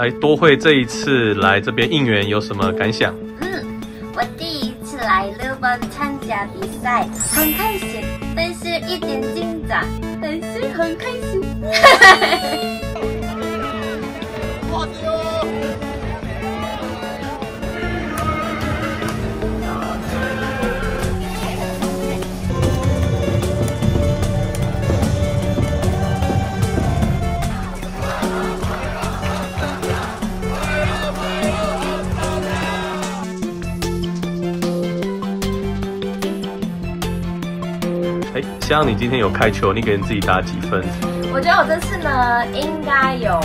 哎，多惠这一次来这边应援有什么感想？嗯，我第一次来日本参加比赛，很开心，但是一点紧张，但是很开心。哎，像你今天有开球，你给你自己打几分？我觉得我这次呢，应该有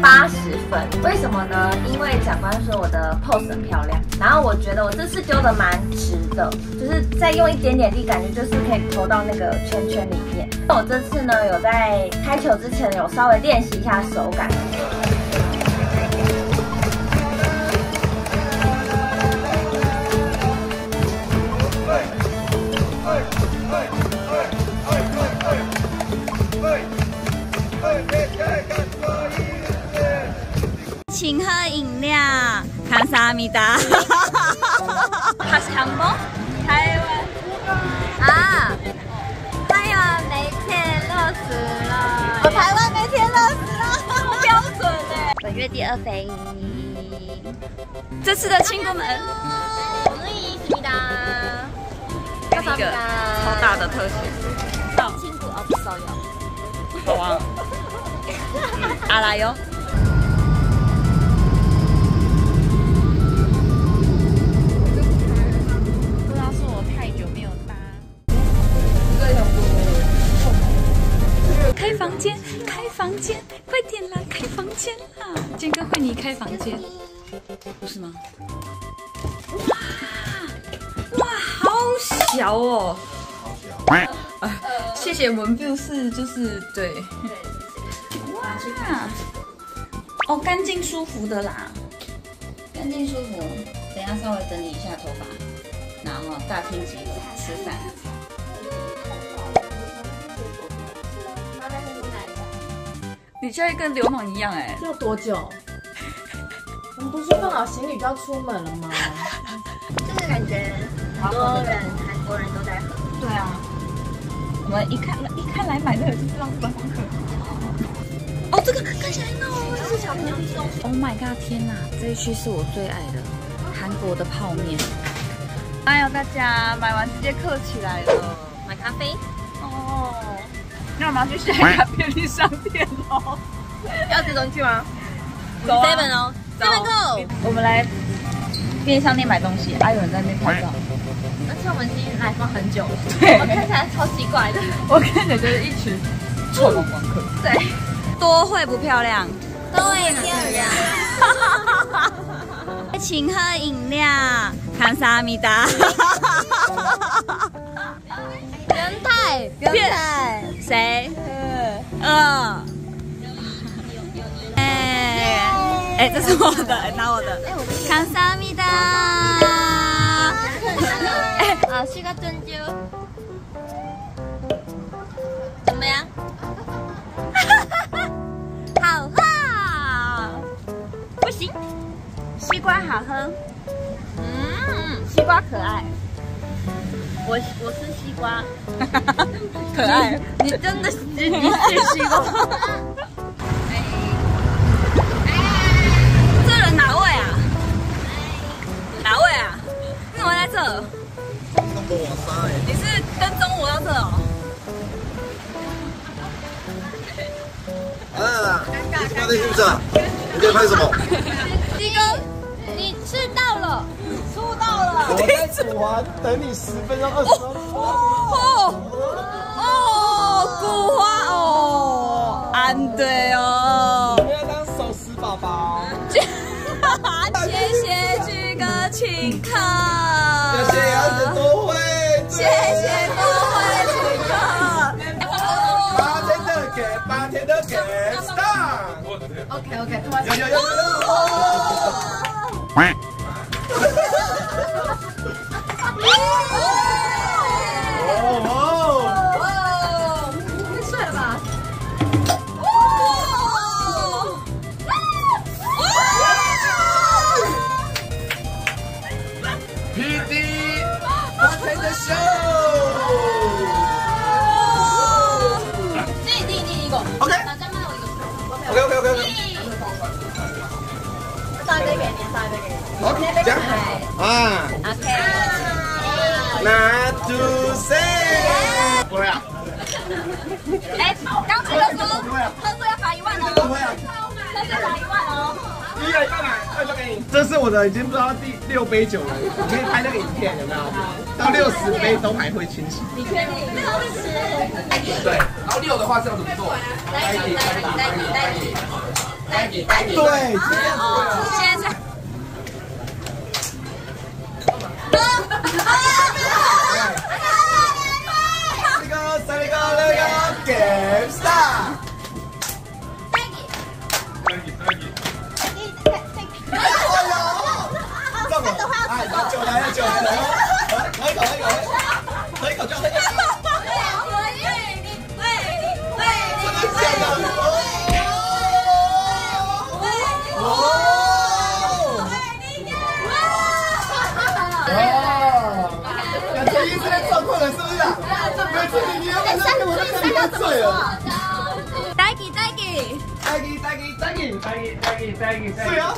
八十分。为什么呢？因为长官说我的 pose 很漂亮，然后我觉得我这次丢的蛮直的，就是再用一点点力，感觉就是可以投到那个圈圈里面。我这次呢，有在开球之前有稍微练习一下手感。请喝饮料，康萨米达。哈是韩国、台湾啊，还有每天热死了，我台湾每天热死了，标准哎。本月第二飞，这次的亲姑们，我是伊思密达，一个超大的特写，到亲姑哦不手有。好啊，阿拉哟。建哥会你开房间，不是吗？哇哇，好小哦！啊，谢谢文 view 是就是对，哇，哦，干净舒服的啦，干净舒服。等一下稍微整理一下头发，然后大厅集合吃饭。你现在跟流氓一样哎、要多久？不是放好行李就要出门了吗？就是感觉很多人韩国人都在喝。对啊，我们一看一看来买这个就是让观光客。哦，这个看起来很好玩，是小朋友送。Oh my god！天哪，这一区是我最爱的韩国的泡面。哎呦，大家买完直接客起来了。买咖啡，哦，那我们要去下一家便利商店哦。要这东西吗走啊？seven 哦走，seven go。我们来便利商店买东西，还有人在那边拍照。而且我们已经来放很久了，对我看起来超奇怪的。我看起来就是一群臭观光客。对，多会不漂亮？多会漂亮。请喝饮料，康萨米达。元泰，元泰，谁？呃。哎，这是我的，拿我的。康萨米达。哎，啊，西瓜珍珠。怎么样？好喝。不行，西瓜好喝。嗯，西瓜可爱，我我是西瓜。可爱。你真的是你是西瓜。你是跟踪我到这哦？啊，你是放在裤子啊？你在拍什么？鸡哥，你吃到了，出到了。我在煮完，等你十分钟二十分钟。哦哦，古花哦，安对哦。我要当手撕宝宝。谢谢居哥请客，谢谢杨子都会。谢谢都会请客。八天的给，八天的给，start。OK OK，有有有有有。哦这是我的，已经不知道第六杯酒了，你可以拍那个影片，有没有？到六十杯都还会清醒。你确定？六十。对，然后六的话是要怎么做？带你带你带你带你带你带你。对，这样子的。现我就你要醉了。带给带给，带给带给带给带给带给带给对啊！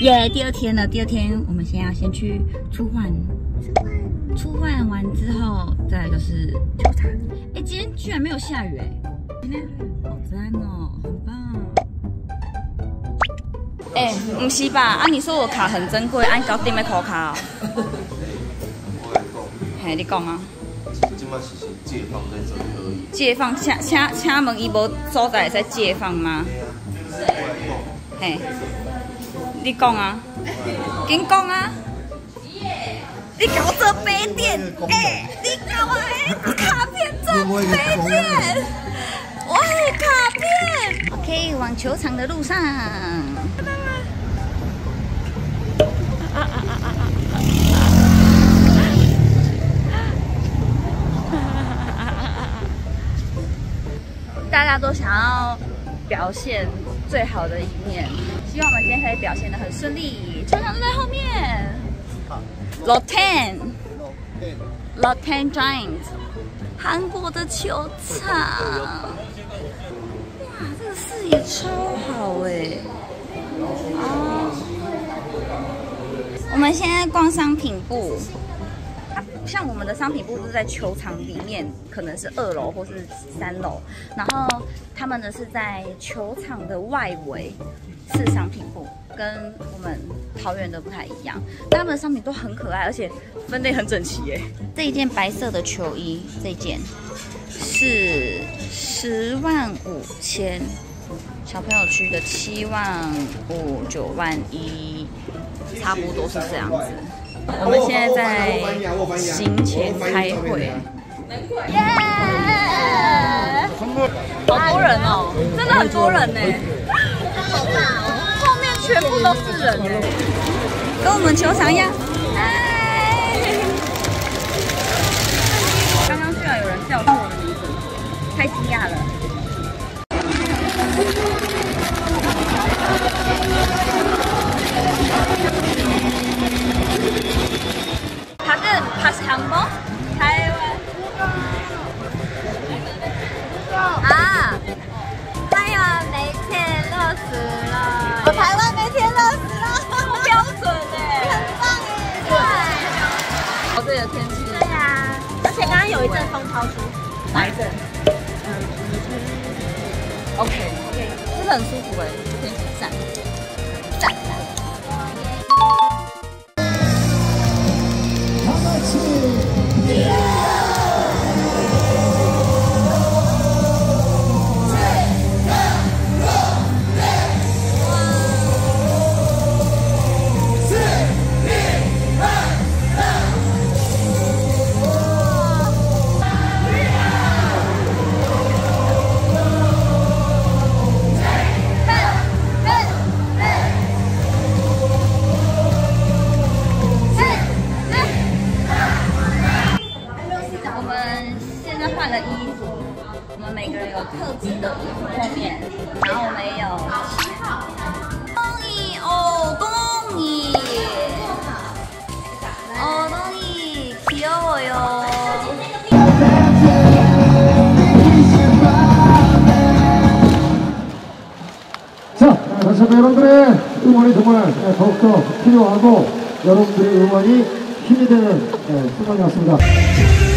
耶！第二天了，第二天我们先要先去出换，出换完之后，再来就是球场。哎，今天居然没有下雨哎，今天好赞哦，很棒。哎，不是吧？啊，你说我卡很珍贵，按高定的口卡哦。嘿，你讲啊。今麦是是借放在这里而已。借放，请请请问伊无所在会使借放吗？嘿，你讲啊，紧讲啊！你搞我做杯垫，哎、你搞我的卡片做杯垫，我有卡片。OK，往球场的路上。大家都想要表现最好的一面，希望我们今天可以表现的很顺利。球场在后面 l o t e n l o t e n Giant，韩国的球场。哇，这个视野超好哎！哦，我们现在逛商品部。像我们的商品部是在球场里面，可能是二楼或是三楼，然后他们呢是在球场的外围是商品部，跟我们桃园的不太一样，他们的商品都很可爱，而且分类很整齐耶。这一件白色的球衣，这件是十万五千，小朋友区的七万五、九万一，差不多是这样子。我们现在在行前开会，耶！好多人哦，真的很多人呢，好大哦，后面全部都是人呢，跟我们球场一样。有一阵风超舒服，哪一阵？OK。OK，真的很舒服哎，天气赞赞 한번 여러분들의 응원이 정말 더욱더 필요하고 여러분들의 응원이 힘이 되는 순간이었습니다.